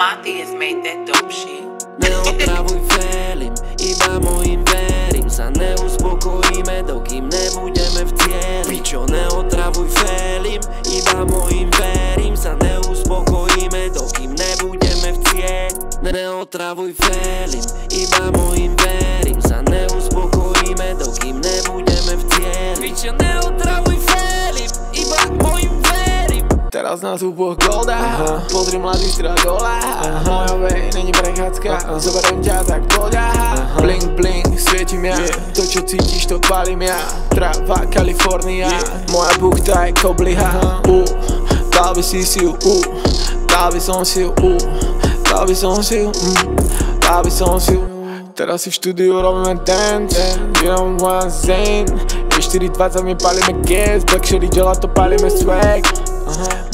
Mati has made that dope shit. Neotravuj felim, iba mojim verím. Sa neuspokojíme, dokým nebudeme v cieli. Pičo, neotravuj felim, iba mojim verím. Sa neuspokojíme, dokým nebudeme v cieli. Neotravuj felim, iba mojim verím Teraz na zuboch golda Aha. Pozri mladý strela gola Aha. Moja není prechádzka Zoberiem ťa tak poďa Bling bling, svietim ja yeah. To čo cítiš, to palím ja Trava, Kalifornia yeah. Moja buchta je kobliha uh. Dal by si si ju, uh. Dal by som si ju, uh. Dal by som si ju, mm. Dal by som si ju Teraz si v štúdiu robíme dance Jenom one zane Je 4.20 my palíme gas Black Sherry to palíme swag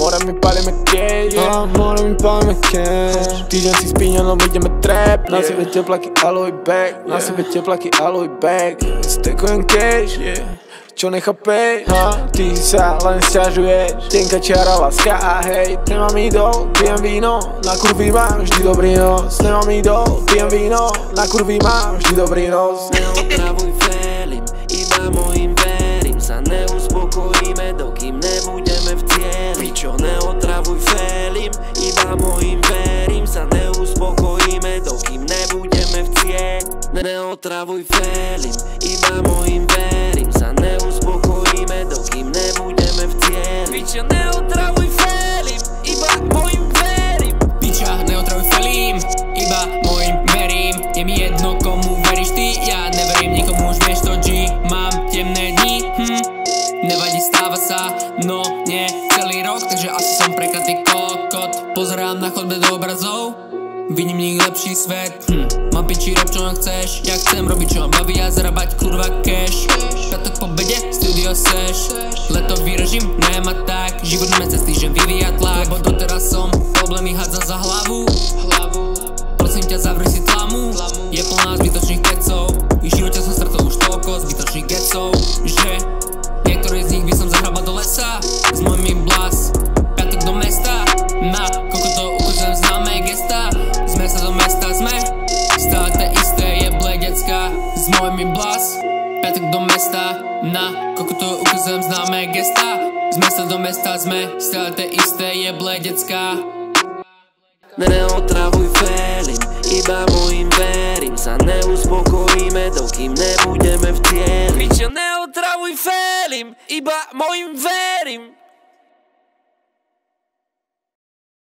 More mi palíme cash yeah. More mi palíme cash Týždeň si spíňanom ideme trap Na sebe teplaky alloy bag Na sebe teplaky alloy bag Stekujem cash. Yeah. Čo nechápej, ha? Ty sa len sťažuješ Tenka čiara, láska a hej Nemám idol, pijem víno Na kurvy mám vždy dobrý nos Nemám idol, pijem víno Na kurvy mám vždy dobrý nos Neotravuj felim, neotravuj felim, iba mojim verím. Sa neuspokojíme, dokým nebudeme v cieli Neotravuj felim, iba mojim verím. Sa neuspokojíme, dokým celý rok Takže asi som prekatý kokot. Pozerám na chodbe do obrazov Vidím nich lepší svet. Hm. Mám piči rob čo chceš Ja chcem robiť čo ma baví a zarábať kurva cash. Piatok po bede, studio seš. Letový režim, nemá tak. Život mesiac týždeň vyvíja tlak. Lebo doteraz som problémy hádza za hlavu Piatok do mesta. Na kokoto ukazujem známe gesta. Z mesta do mesta sme Stále to isté, je decka Neotravuj felim, iba mojim verím. Sa neuspokojíme, dokým nebudeme v cieli. Pičo, neotravuj felim, iba mojim verím